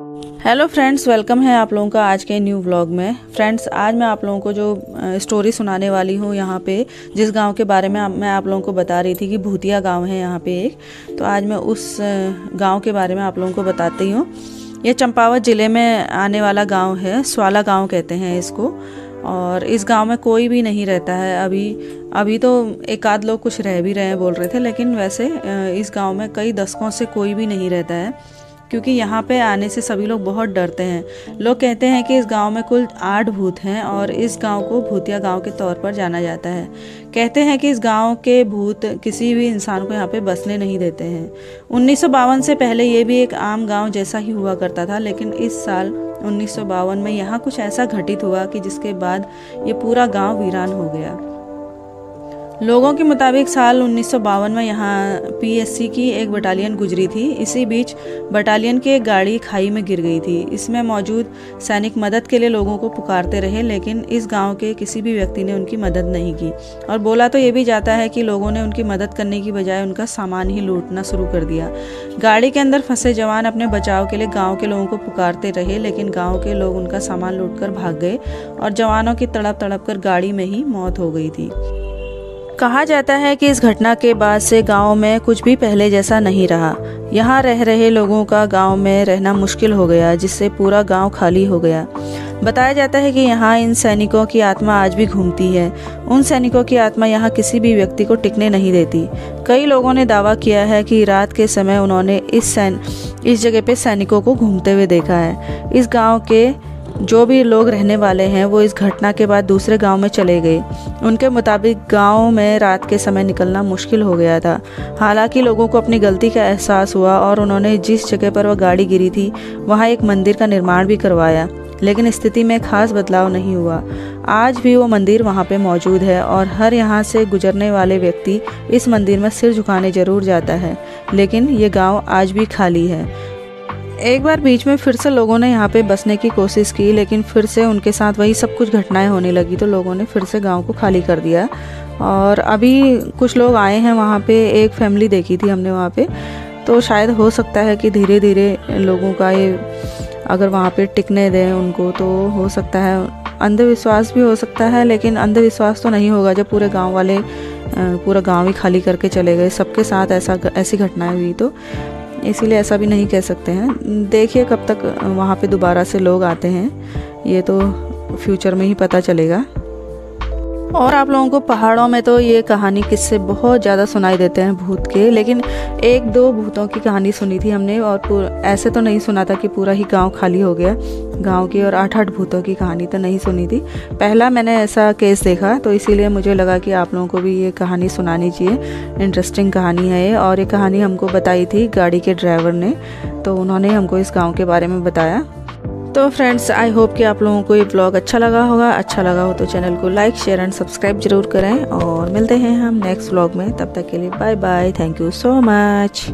Hello friends welcome है आप लोगों का आज के न्यू व्लॉग में। फ्रेंड्स आज मैं आप लोगों को जो स्टोरी सुनाने वाली हूँ यहाँ पे, जिस गाँव के बारे में मैं आप लोगों को बता रही थी कि भूतिया गाँव है यहाँ पे एक। तो आज मैं उस गाँव के बारे में आप लोगों को बताती हूँ। ये चंपावत ज़िले में आने वाला गाँव है, स्वाला गाँव कहते हैं इसको। और इस गाँव में कोई भी नहीं रहता है अभी। अभी तो एक आध लोग कुछ रह भी रहे हैं बोल रहे थे, लेकिन वैसे इस गाँव में कई दशकों से कोई भी नहीं रहता है। क्योंकि यहाँ पे आने से सभी लोग बहुत डरते हैं। लोग कहते हैं कि इस गाँव में कुल आठ भूत हैं और इस गाँव को भूतिया गाँव के तौर पर जाना जाता है। कहते हैं कि इस गाँव के भूत किसी भी इंसान को यहाँ पे बसने नहीं देते हैं। उन्नीस सौ बावन से पहले ये भी एक आम गाँव जैसा ही हुआ करता था, लेकिन इस साल उन्नीस सौ बावन में यहाँ कुछ ऐसा घटित हुआ कि जिसके बाद ये पूरा गाँव वीरान हो गया। लोगों के मुताबिक साल उन्नीस सौ बावन में यहाँ पीएससी की एक बटालियन गुजरी थी। इसी बीच बटालियन की एक गाड़ी खाई में गिर गई थी। इसमें मौजूद सैनिक मदद के लिए लोगों को पुकारते रहे, लेकिन इस गाँव के किसी भी व्यक्ति ने उनकी मदद नहीं की। और बोला तो ये भी जाता है कि लोगों ने उनकी मदद करने की बजाय उनका सामान ही लूटना शुरू कर दिया। गाड़ी के अंदर फंसे जवान अपने बचाव के लिए गाँव के लोगों को पुकारते रहे, लेकिन गाँव के लोग उनका सामान लूट भाग गए और जवानों की तड़प तड़प कर गाड़ी में ही मौत हो गई थी। कहा जाता है कि इस घटना के बाद से गाँव में कुछ भी पहले जैसा नहीं रहा। यहाँ रह रहे लोगों का गाँव में रहना मुश्किल हो गया, जिससे पूरा गाँव खाली हो गया। बताया जाता है कि यहाँ इन सैनिकों की आत्मा आज भी घूमती है। उन सैनिकों की आत्मा यहाँ किसी भी व्यक्ति को टिकने नहीं देती। कई लोगों ने दावा किया है कि रात के समय उन्होंने इस सैन, इस जगह पे सैनिकों को घूमते हुए देखा है। इस गाँव के जो भी लोग रहने वाले हैं, वो इस घटना के बाद दूसरे गाँव में चले गए। उनके मुताबिक गाँव में रात के समय निकलना मुश्किल हो गया था। हालाँकि लोगों को अपनी गलती का एहसास हुआ और उन्होंने जिस जगह पर वह गाड़ी गिरी थी, वहाँ एक मंदिर का निर्माण भी करवाया, लेकिन स्थिति में खास बदलाव नहीं हुआ। आज भी वो मंदिर वहाँ पे मौजूद है और हर यहाँ से गुजरने वाले व्यक्ति इस मंदिर में सिर झुकाने ज़रूर जाता है, लेकिन ये गाँव आज भी खाली है। एक बार बीच में फिर से लोगों ने यहाँ पे बसने की कोशिश की, लेकिन फिर से उनके साथ वही सब कुछ घटनाएँ होने लगी तो लोगों ने फिर से गाँव को खाली कर दिया। और अभी कुछ लोग आए हैं वहाँ पे, एक फैमिली देखी थी हमने वहाँ पे तो शायद हो सकता है कि धीरे धीरे लोगों का ये अगर वहाँ पे टिकने दें उनको तो हो सकता है। अंधविश्वास भी हो सकता है, लेकिन अंधविश्वास तो नहीं होगा जब पूरे गाँव वाले पूरा गाँव ही खाली करके चले गए, सबके साथ ऐसा, ऐसी घटनाएँ हुई तो। इसीलिए ऐसा भी नहीं कह सकते हैं। देखिए कब तक वहाँ पे दोबारा से लोग आते हैं। ये तो फ्यूचर में ही पता चलेगा। और आप लोगों को पहाड़ों में तो ये कहानी किस्से बहुत ज़्यादा सुनाई देते हैं भूत के, लेकिन एक दो भूतों की कहानी सुनी थी हमने और ऐसे तो नहीं सुना था कि पूरा ही गाँव खाली हो गया। गाँव की और आठ आठ भूतों की कहानी तो नहीं सुनी थी। पहला मैंने ऐसा केस देखा तो इसीलिए मुझे लगा कि आप लोगों को भी ये कहानी सुनानी चाहिए। इंटरेस्टिंग कहानी है ये और ये कहानी हमको बताई थी गाड़ी के ड्राइवर ने तो उन्होंने हमको इस गाँव के बारे में बताया। तो फ्रेंड्स आई होप कि आप लोगों को ये ब्लॉग अच्छा लगा होगा। अच्छा लगा हो तो चैनल को लाइक शेयर एंड सब्सक्राइब ज़रूर करें। और मिलते हैं हम नेक्स्ट ब्लॉग में। तब तक के लिए bye bye thank you so much